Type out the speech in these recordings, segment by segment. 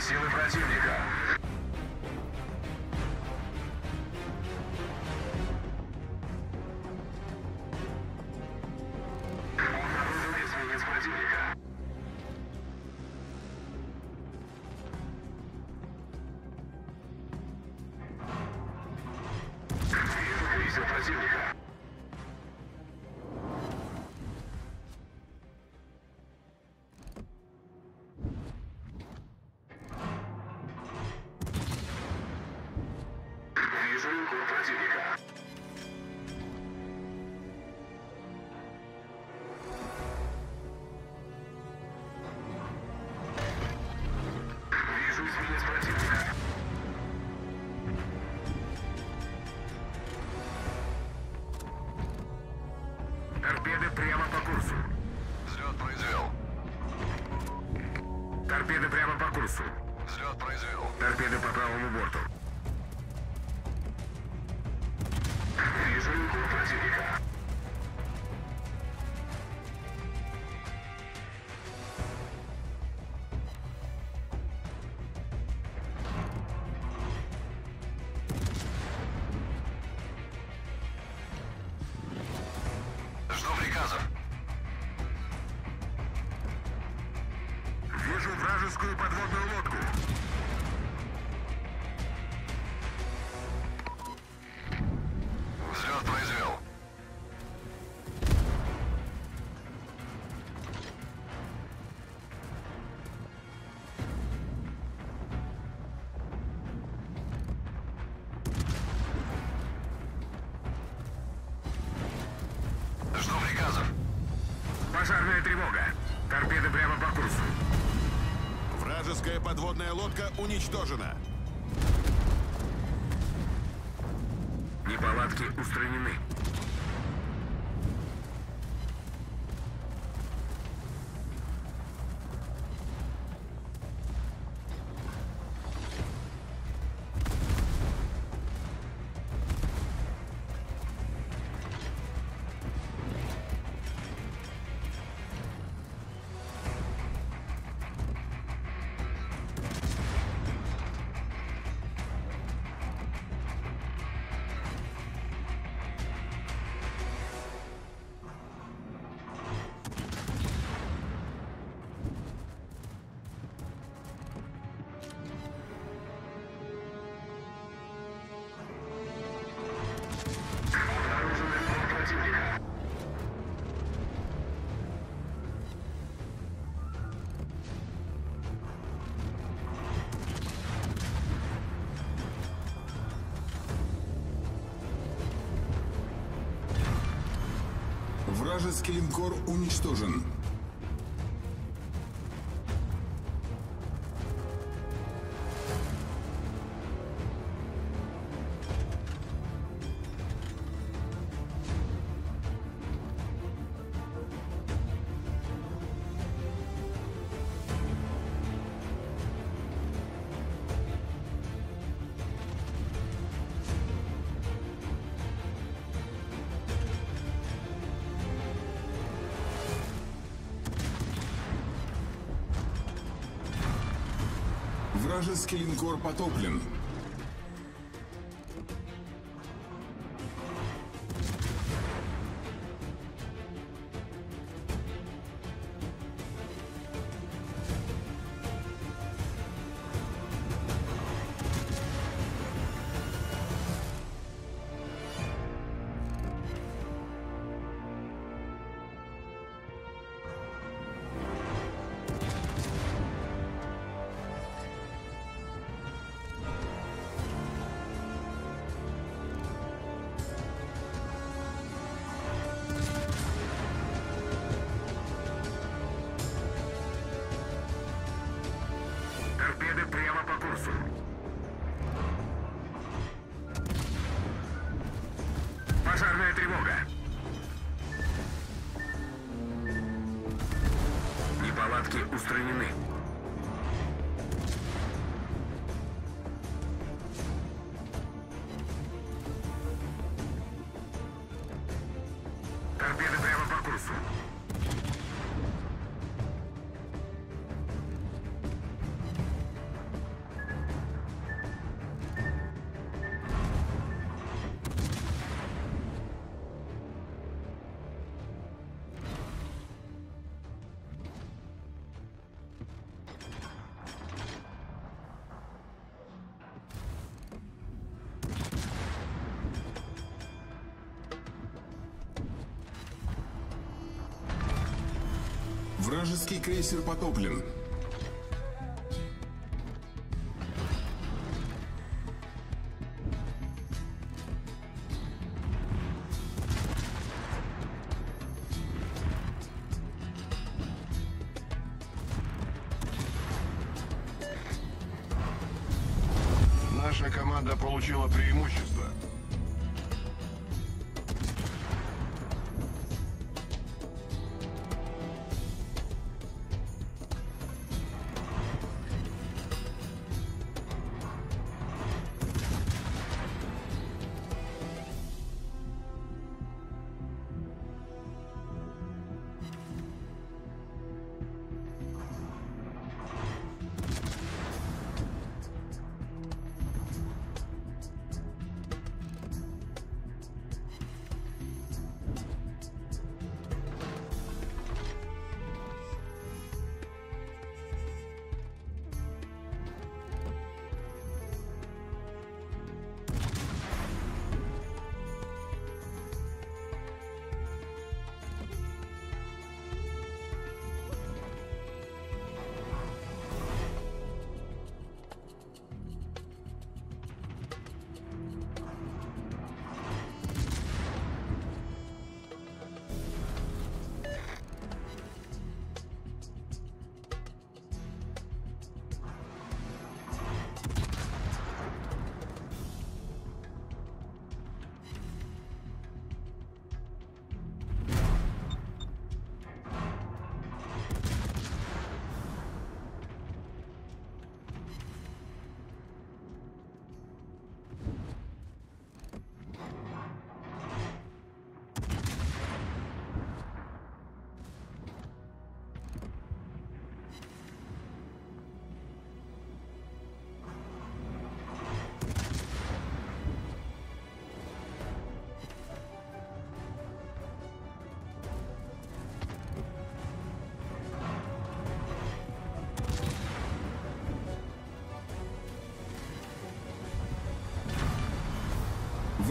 силы противника. Вражеская подводная лодка уничтожена. Неполадки устранены. Вражеский линкор уничтожен. Вражеский линкор потоплен. Неполадки устранены. Вражеский крейсер потоплен.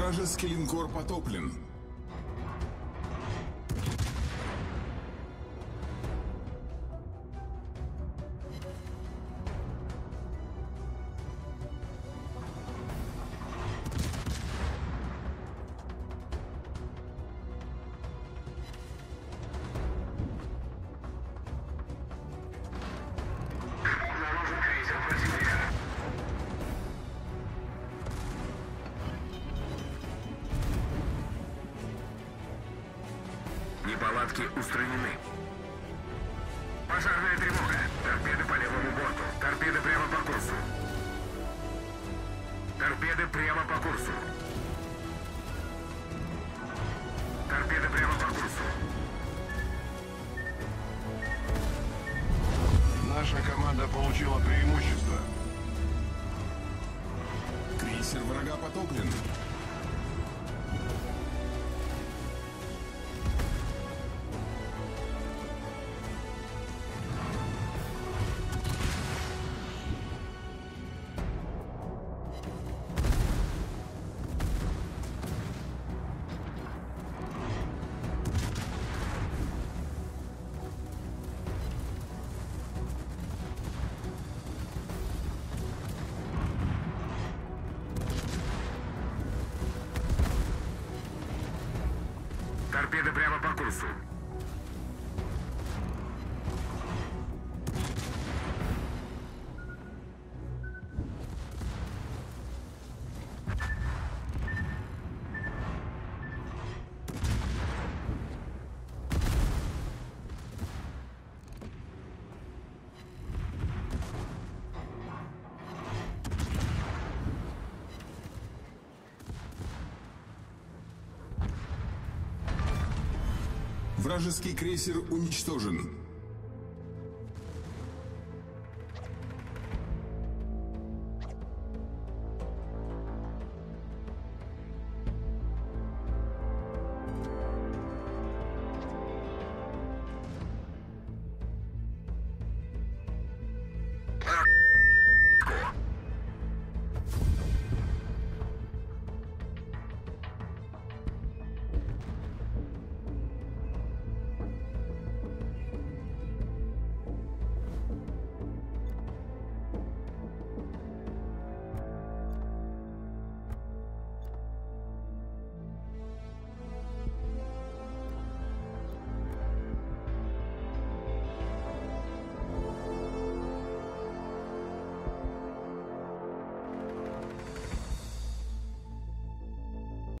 Вражеский линкор потоплен. Устранены. Пожарная тревога. Торпеды по левому борту. Торпеды прямо по курсу. Торпеды прямо по курсу. Торпеды прямо по курсу. Наша команда получила преимущество. Крейсер врага потоплен. Торпеды прямо по Вражеский крейсер уничтожен.